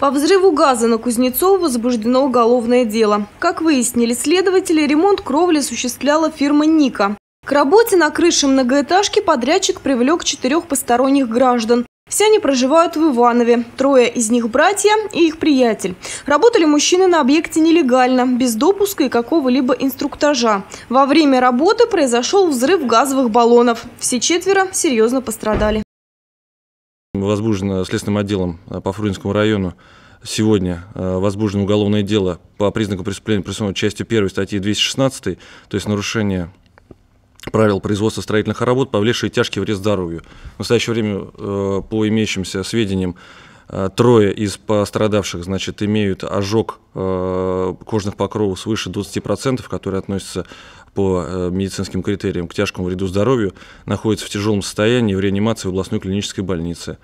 По взрыву газа на Кузнецова возбуждено уголовное дело. Как выяснили следователи, ремонт кровли осуществляла фирма «Ника». К работе на крыше многоэтажки подрядчик привлек четырех посторонних граждан. Все они проживают в Иванове. Трое из них братья и их приятель. Работали мужчины на объекте нелегально, без допуска и какого-либо инструктажа. Во время работы произошел взрыв газовых баллонов. Все четверо серьезно пострадали. Возбуждено следственным отделом э, по Фрунзенскому району сегодня э, возбуждено уголовное дело по признаку преступления, присутствующего частью 1 статьи 216, то есть нарушение правил производства строительных работ, повлекшие тяжкий вред здоровью. В настоящее время, э, по имеющимся сведениям, трое из пострадавших значит, имеют ожог э, кожных покровов свыше 20%, которые относятся по медицинским критериям к тяжкому вреду здоровью, находятся в тяжелом состоянии в реанимации в областной клинической больнице.